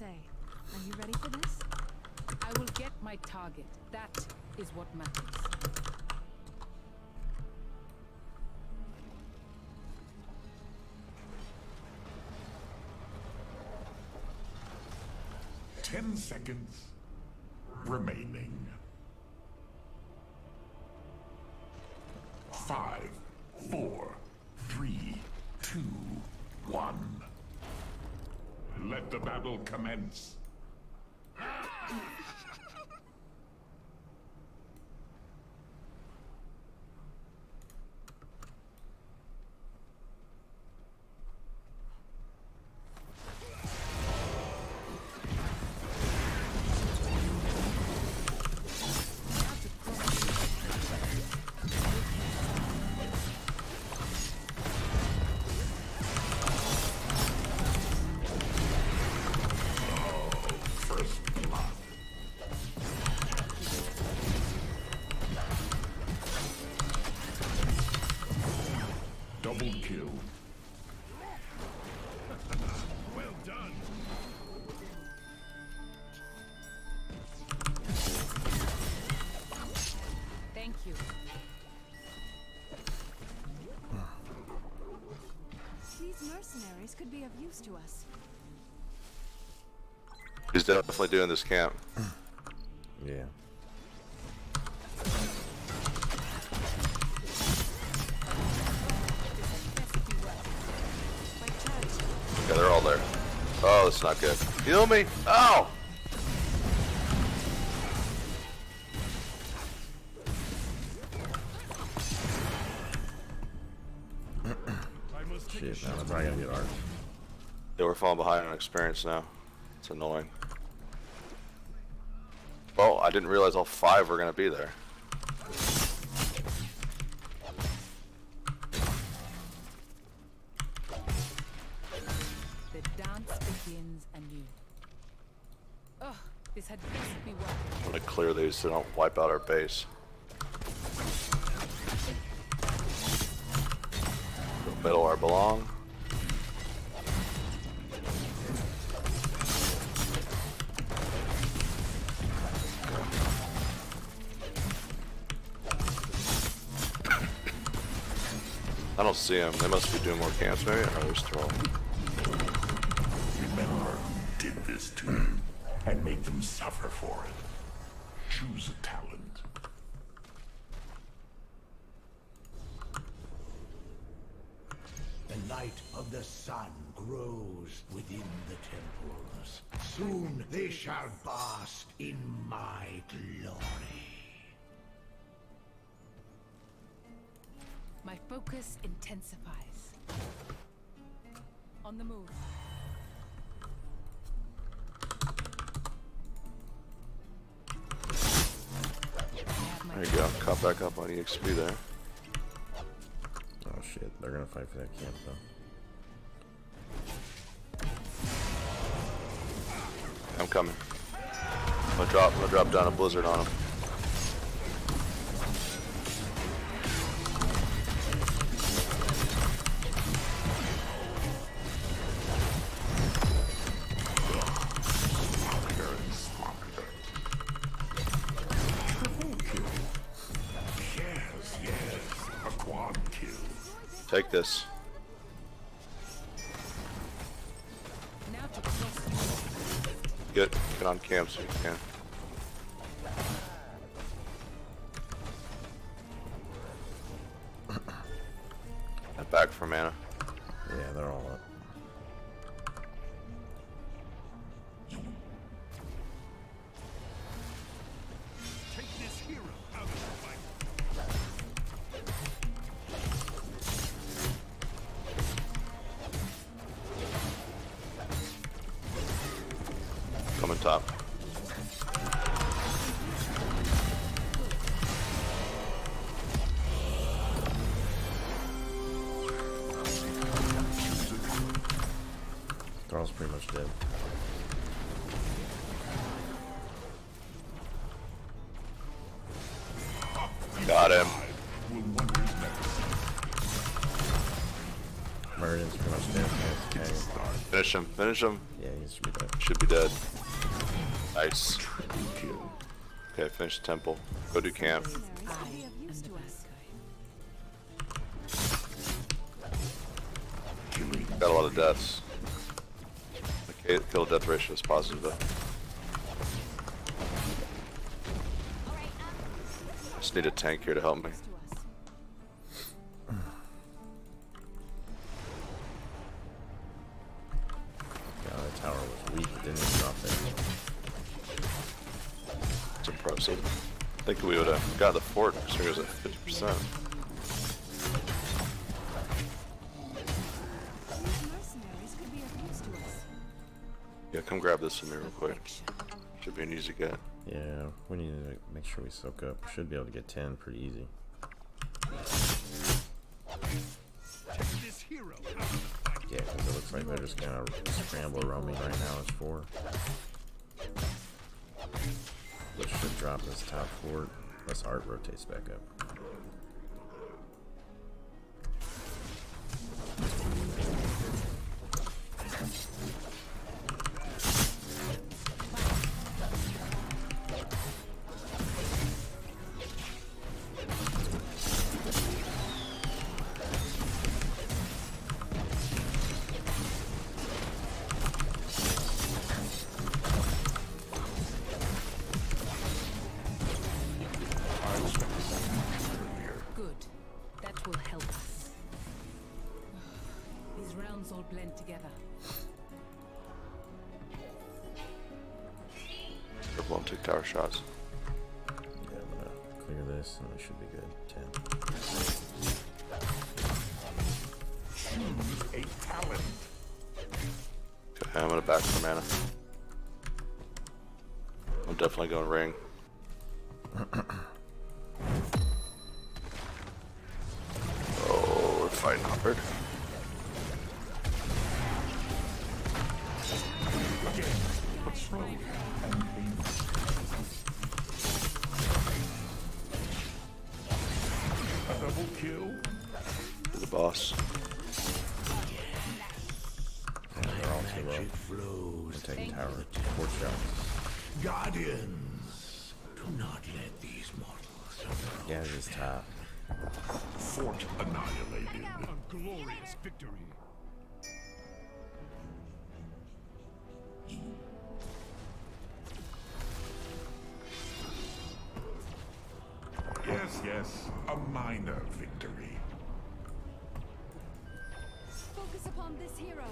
say. Are you ready for this? I will get my target. That is what matters. Ten seconds remaining. Five, four, three, two, one. Let the battle commence. He's definitely doing this camp. Yeah. Yeah, they're all there. Oh, that's not good. Heal me! Oh! Shit, now I'm probably gonna get art. Yeah, we're falling behind on experience now. It's annoying. Well, I didn't realize all five were gonna be there. The dance begins anew. Ugh, this had best be. I'm gonna clear these so they don't wipe out our base. The middle where I belong. I don't see them. They must be doing more camps maybe. Or they're still. Remember, did this to you, and make them suffer for it. Choose a talent. The light of the sun grows within the temples. Soon they shall bask in my glory. Focus intensifies. On the move. I have my There you go. Caught back up on EXP there. Oh shit, they're gonna fight for that camp though. I'm coming. I'm gonna drop. I'm gonna drop down a blizzard on him. Take this. now to cross Get get on camp so you can. Back for mana. Yeah, they're all up. Coming top. Muradin's gonna almost dead. Okay. Finish him. Finish him. Yeah, he should be dead. Should be dead. Nice. Okay, finish the temple. Go do camp. Mercenaries could I be of am use the to bad us. guy. Killing. Got a lot of deaths. The kill death ratio is positive though. Just need a tank here to help me. Got the fort as soon as at 50%. These mercenaries could be of use to us. Yeah, come grab this from me real quick. Should be an easy get. Yeah, we need to make sure we soak up. Should be able to get 10 pretty easy. Yeah, because it looks like they're just kind of scramble roaming right now. It's four. This should drop this top fort. Unless art rotates back up. Blend together. Careful, don't take tower shots. Yeah, I'm gonna clear this and we should be good. 10. Choose a talent. Okay, I'm gonna back for mana. I'm definitely going to ring. oh, we're fighting hard. What's wrong? And painless. A double kill. To the boss. Yeah, they're all too low. Magic flows. I'm taking tower. Four shots. Guardians, do not let these mortals. Yeah, uh, this is top. Fort annihilated. A glorious victory. Yes, yes. A minor victory. Focus upon this hero.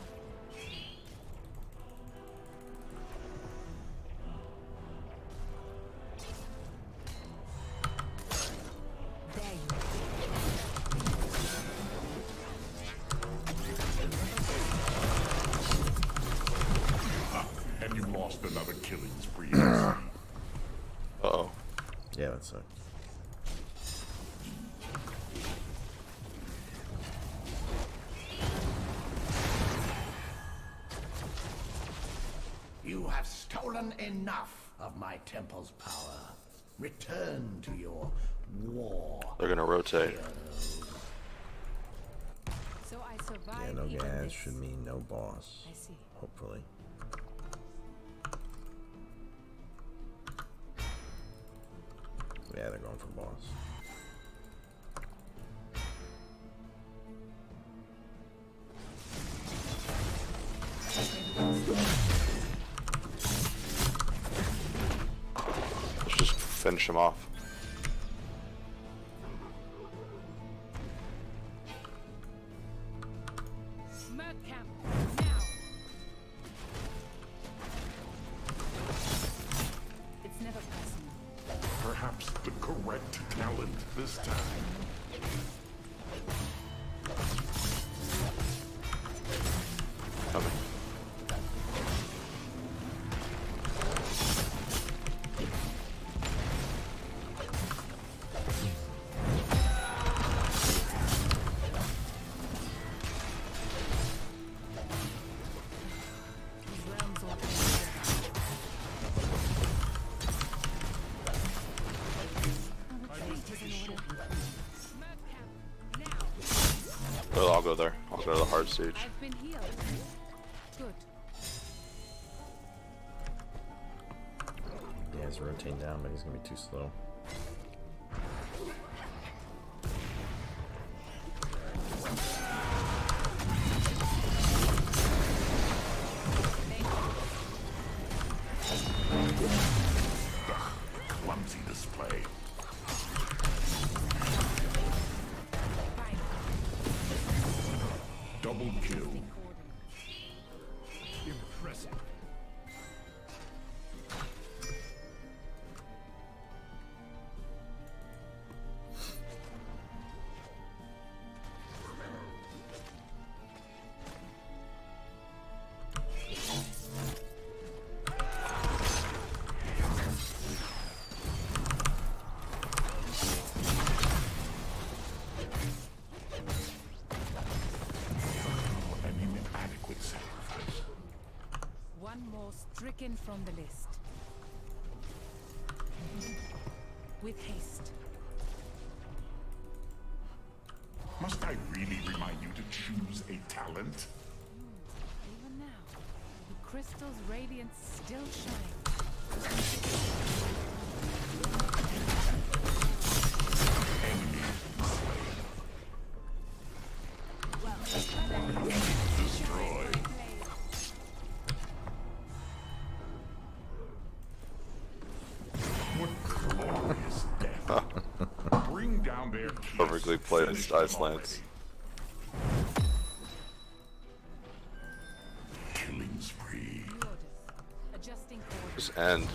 There you are. Ah, and you lost another killing spree. Uh oh. Yeah, that sucked. Stolen enough of my temple's power. Return to your war. They're gonna rotate. So I Yeah, survived no gas this. should mean no boss. I see. Hopefully. Yeah, they're going for boss. Let's finish him off. Go there. I'll Go to the hard siege. I've been healed. Good. Yeah, he's rotating down, but he's gonna be too slow. Stricken from the list. With haste. Must I really remind you to choose a talent? Even now, the crystal's radiance still shines. Perfectly placed Ice Lance. already. Killing spree. New orders. Adjusting coordinates. Just end.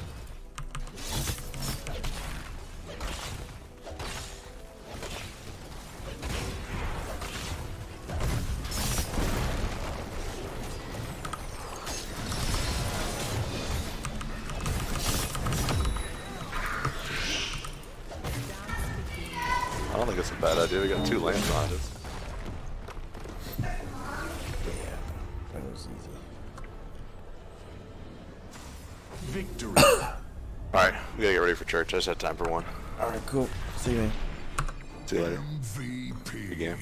A bad idea. We got two lanes behind us. That was easy. Victory. Alright, we gotta get ready for church. I just had time for one. Alright, cool. See you, man. See you later. MVP. Good game.